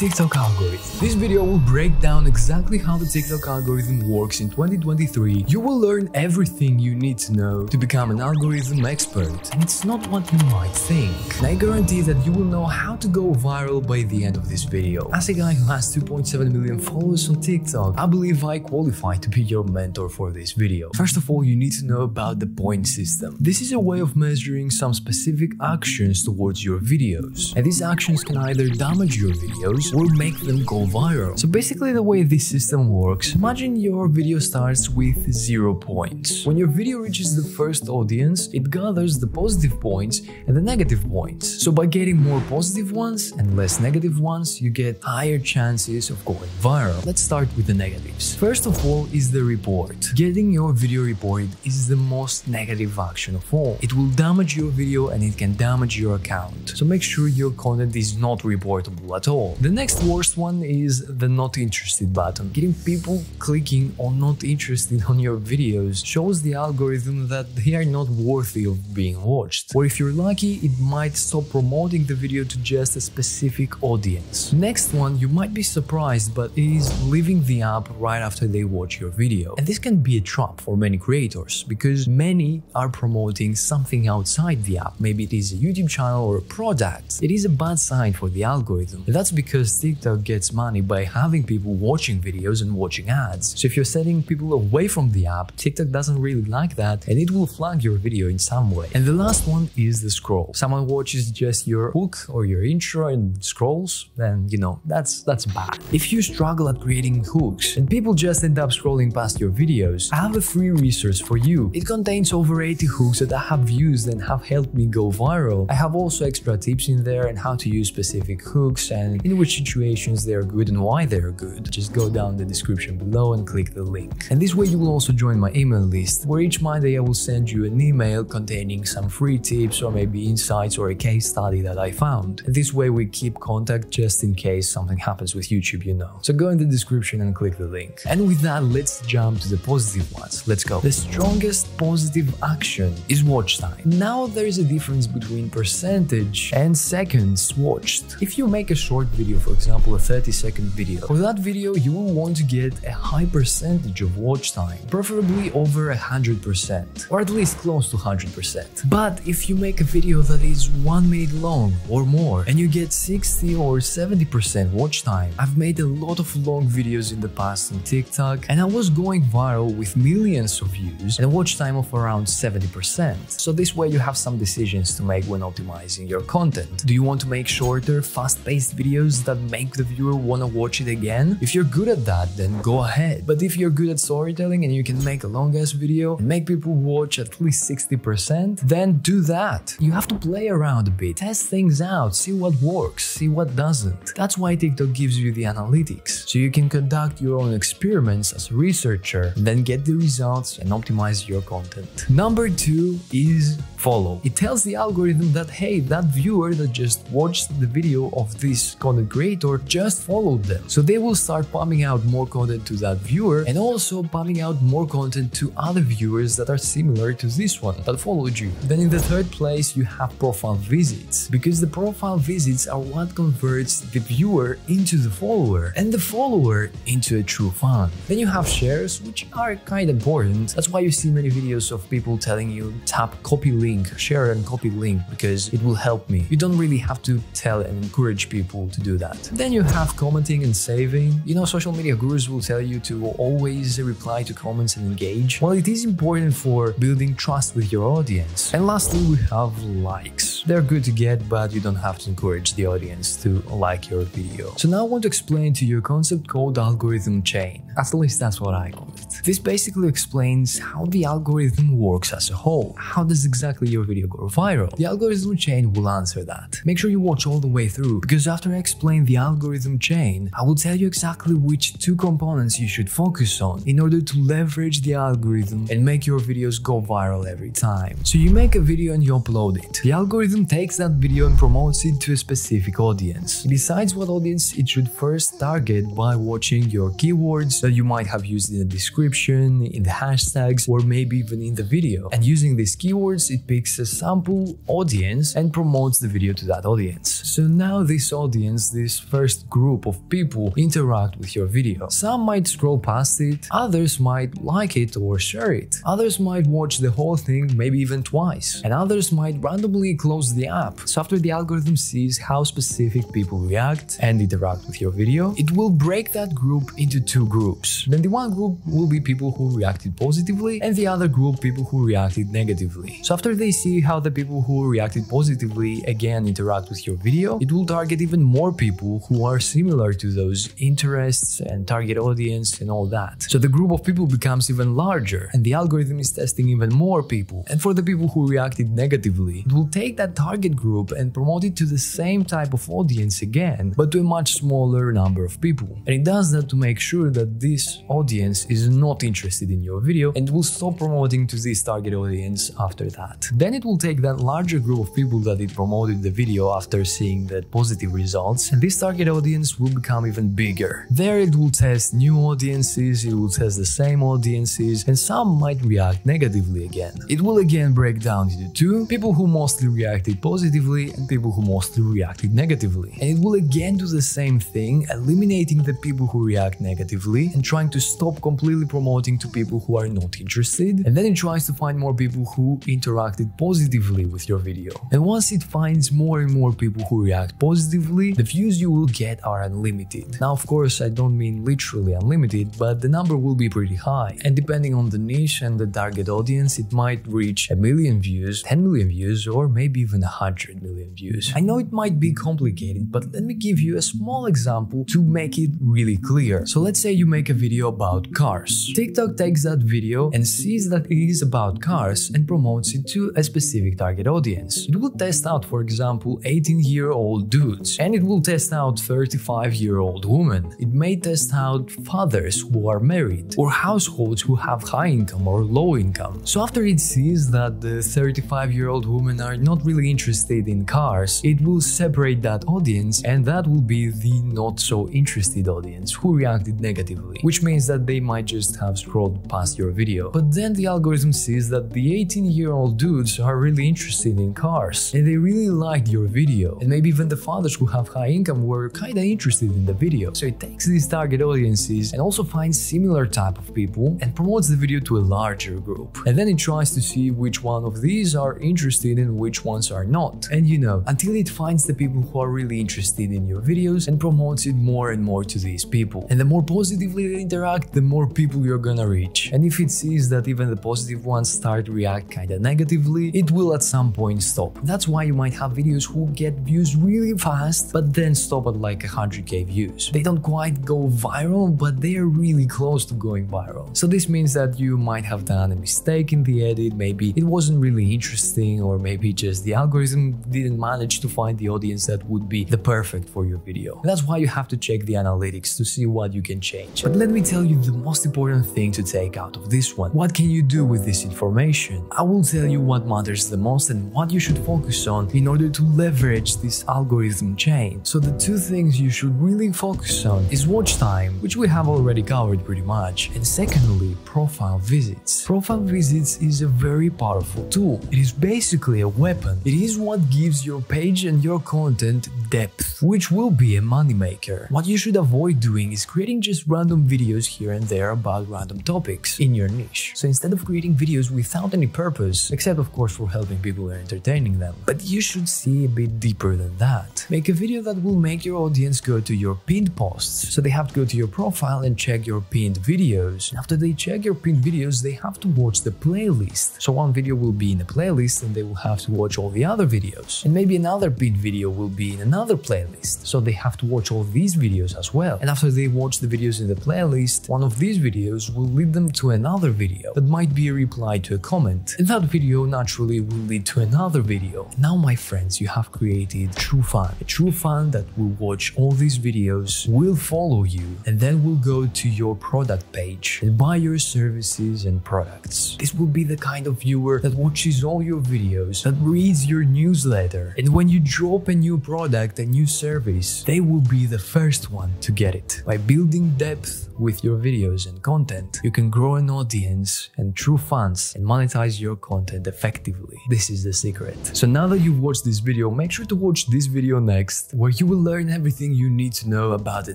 TikTok algorithm. This video will break down exactly how the TikTok algorithm works in 2023. You will learn everything you need to know to become an algorithm expert, and it's not what you might think. And I guarantee that you will know how to go viral by the end of this video. As a guy who has 2.7 million followers on TikTok, I believe I qualify to be your mentor for this video. First of all, you need to know about the point system. This is a way of measuring some specific actions towards your videos, and these actions can either damage your videos or make them go viral. So basically the way this system works, imagine your video starts with 0 points. When your video reaches the first audience, it gathers the positive points and the negative points. So by getting more positive ones and less negative ones, you get higher chances of going viral. Let's start with the negatives. First of all is the report. Getting your video reported is the most negative action of all. It will damage your video and it can damage your account. So make sure your content is not reportable at all. The next worst one is the not interested button. Getting people clicking on not interested on your videos shows the algorithm that they are not worthy of being watched. Or if you're lucky, it might stop promoting the video to just a specific audience. Next one, you might be surprised, but it is leaving the app right after they watch your video. And this can be a trap for many creators because many are promoting something outside the app. Maybe it is a YouTube channel or a product. It is a bad sign for the algorithm. That's because TikTok gets money by having people watching videos and watching ads. So if you're setting people away from the app, TikTok doesn't really like that and it will flag your video in some way. And the last one is the scroll. Someone watches just your hook or your intro and scrolls, then you know, that's that's bad. If you struggle at creating hooks and people just end up scrolling past your videos, I have a free resource for you. It contains over 80 hooks that I have used and have helped me go viral. I have also extra tips in there and how to use specific hooks and in which situations they are good and why they are good. Just go down the description below and click the link. And this way you will also join my email list where each Monday I will send you an email containing some free tips or maybe insights or a case study that I found. And this way we keep contact just in case something happens with YouTube, you know. So go in the description and click the link. And with that, let's jump to the positive ones. Let's go. The strongest positive action is watch time. Now there is a difference between percentage and seconds watched. If you make a short video, for example, a 30 second video, for that video you will want to get a high percentage of watch time, preferably over 100% or at least close to 100%. But if you make a video that is 1 minute long or more and you get 60 or 70% watch time, I've made a lot of long videos in the past on TikTok and I was going viral with millions of views and a watch time of around 70%. So this way you have some decisions to make when optimizing your content. Do you want to make shorter, fast-paced videos that make the viewer wanna watch it again? If you're good at that, then go ahead. But if you're good at storytelling and you can make a long-ass video and make people watch at least 60%, then do that. You have to play around a bit, test things out, see what works, see what doesn't. That's why TikTok gives you the analytics, so you can conduct your own experiments as a researcher, then get the results and optimize your content. Number two is follow. It tells the algorithm that hey, that viewer that just watched the video of this content creator just followed them. So they will start pumping out more content to that viewer and also pumping out more content to other viewers that are similar to this one that followed you. Then in the third place, you have profile visits because the profile visits are what converts the viewer into the follower and the follower into a true fan. Then you have shares, which are kind of important. That's why you see many videos of people telling you tap copy link, share and copy link because it will help me. You don't really have to tell and encourage people to do that. Then you have commenting and saving. You know, social media gurus will tell you to always reply to comments and engage. Well, it is important for building trust with your audience. And lastly, we have likes. They're good to get, but you don't have to encourage the audience to like your video. So now I want to explain to you a concept called algorithm chain. At least that's what I call it. This basically explains how the algorithm works as a whole. How does exactly your video go viral? The algorithm chain will answer that. Make sure you watch all the way through, because after I explain the algorithm chain, I will tell you exactly which two components you should focus on in order to leverage the algorithm and make your videos go viral every time. So you make a video and you upload it. The algorithm takes that video and promotes it to a specific audience. It decides what audience it should first target by watching your keywords that you might have used in the description, in the hashtags, or maybe even in the video. And using these keywords, it picks a sample audience and promotes the video to that audience. So now this audience, this this first group of people interact with your video. Some might scroll past it, others might like it or share it, others might watch the whole thing maybe even twice, and others might randomly close the app. So after the algorithm sees how specific people react and interact with your video, it will break that group into two groups. Then the one group will be people who reacted positively and the other group people who reacted negatively. So after they see how the people who reacted positively again interact with your video, it will target even more people who are similar to those interests and target audience and all that. So the group of people becomes even larger and the algorithm is testing even more people. And for the people who reacted negatively, it will take that target group and promote it to the same type of audience again, but to a much smaller number of people. And it does that to make sure that this audience is not interested in your video and will stop promoting to this target audience after that. Then it will take that larger group of people that it promoted the video after seeing the positive results and this target audience will become even bigger. There it will test new audiences, it will test the same audiences and some might react negatively again. It will again break down into two, people who mostly reacted positively and people who mostly reacted negatively. And it will again do the same thing, eliminating the people who react negatively and trying to stop completely promoting to people who are not interested. And then it tries to find more people who interacted positively with your video. And once it finds more and more people who react positively, the views you will get are unlimited. Now, of course, I don't mean literally unlimited, but the number will be pretty high. And depending on the niche and the target audience, it might reach a million views, 10 million views, or maybe even 100 million views. I know it might be complicated, but let me give you a small example to make it really clear. So let's say you make a video about cars. TikTok takes that video and sees that it is about cars and promotes it to a specific target audience. It will test out, for example, 18 year old dudes, and it will test out 35 year old women. It may test out fathers who are married, or households who have high income or low income. So after it sees that the 35 year old women are not really interested in cars, it will separate that audience, and that will be the not so interested audience who reacted negatively, which means that they might just have scrolled past your video. But then the algorithm sees that the 18 year old dudes are really interested in cars and they really liked your video, and maybe even the fathers who have high income were kinda interested in the video. So it takes these target audiences and also finds similar type of people and promotes the video to a larger group. And then it tries to see which one of these are interested and which ones are not. And you know, until it finds the people who are really interested in your videos and promotes it more and more to these people. And the more positively they interact, the more people you're gonna reach. And if it sees that even the positive ones start react kinda negatively, it will at some point stop. That's why you might have videos who get views really fast, but then stop at like 100k views. They don't quite go viral, but they are really close to going viral. So this means that you might have done a mistake in the edit, maybe it wasn't really interesting, or maybe just the algorithm didn't manage to find the audience that would be the perfect for your video. That's why you have to check the analytics to see what you can change. But let me tell you the most important thing to take out of this one. What can you do with this information? I will tell you what matters the most and what you should focus on in order to leverage this algorithm chain. So the two things you should really focus on is watch time, which we have already covered pretty much, and secondly, profile visits. Profile visits is a very powerful tool. It is basically a weapon. It is what gives your page and your content depth, which will be a moneymaker. What you should avoid doing is creating just random videos here and there about random topics in your niche. So instead of creating videos without any purpose, except of course for helping people and entertaining them, but you should see a bit deeper than that. Make a video that will make your audience go to your pinned posts. So they have to go to your profile and check your pinned videos. After they check your pinned videos, they have to watch the playlist. So one video will be in a playlist and they will have to watch all the other videos. And maybe another pinned video will be in another playlist. So they have to watch all these videos as well. And after they watch the videos in the playlist, one of these videos will lead them to another video that might be a reply to a comment. And that video naturally will lead to another video. Now my friends, you have created true fan. A true fan that will watch all these videos, will follow you, and then will go to your product page and buy your services and products. This will be the kind of viewer that watches all your videos, that reads your newsletter, and when you drop a new product, a new service, they will be the first one to get it. By building depth with your videos and content, you can grow an audience and true fans and monetize your content effectively. This is the secret. So now that you've watched this video, make sure to watch this video next, where you will learn everything you need to know about the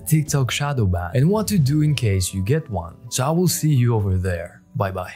TikTok shadow ban and what to do in case you get one. So I will see you over there. Bye bye.